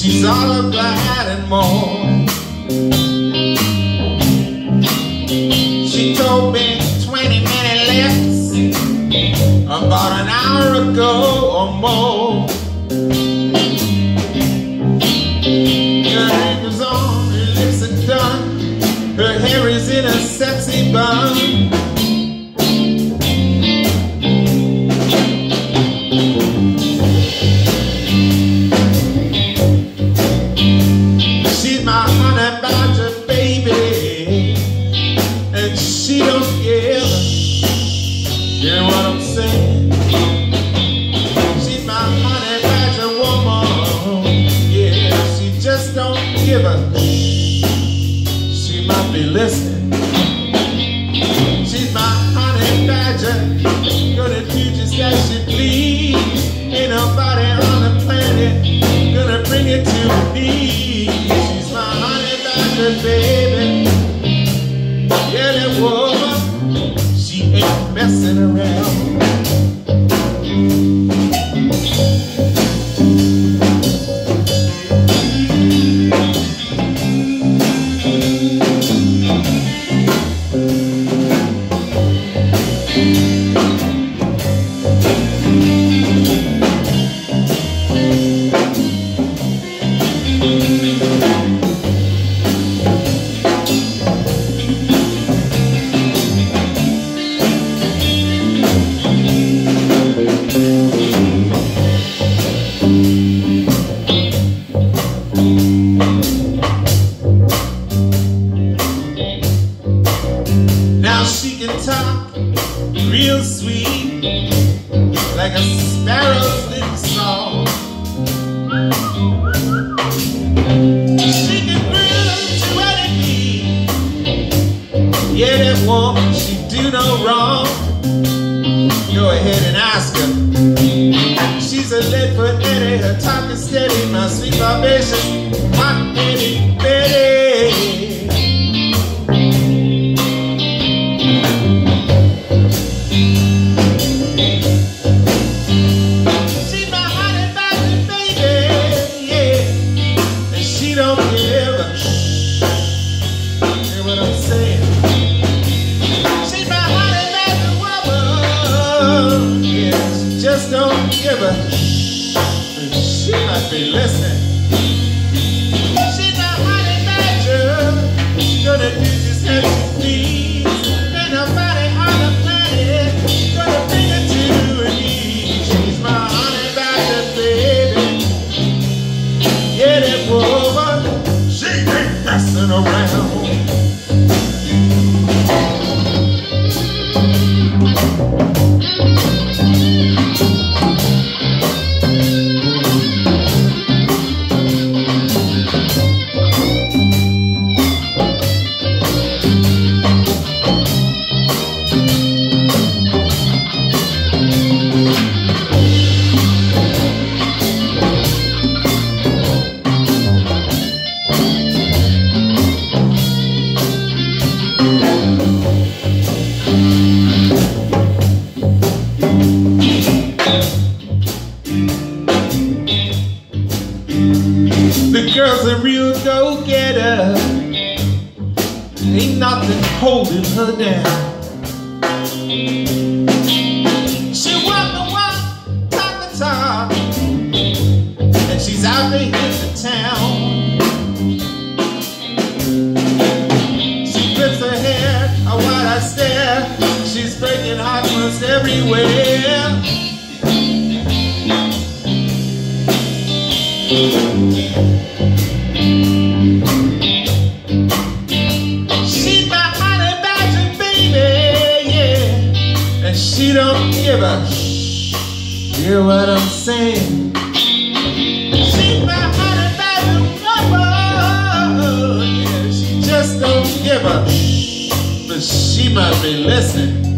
she's all that and more. She told me 20 minutes left about an hour ago or more. Her is on, her lips are done, her hair is in a sexy bun. She's my honey badger that woman, she ain't messing around. Wrong. Go ahead and ask her. She's a lead foot Eddie, her talk is steady, my sweet vibration, hot just don't give a And she might be listening. Gonna do just she on the planet gonna bring her to. She's my honey badger, baby. That woman, she ain't messing around. Girl's a real go-getter. Ain't nothing holding her down. She walk the walk, talk the talk, and she's out there hit the town. She flips her hair, a wide-eyed stare. She's breaking hearts everywhere. She but how the baby, yeah, and she don't give a sh- Hear what I'm saying? She's my honey badger woman, yeah. She just don't give a sh- But she might be listening.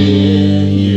hear you.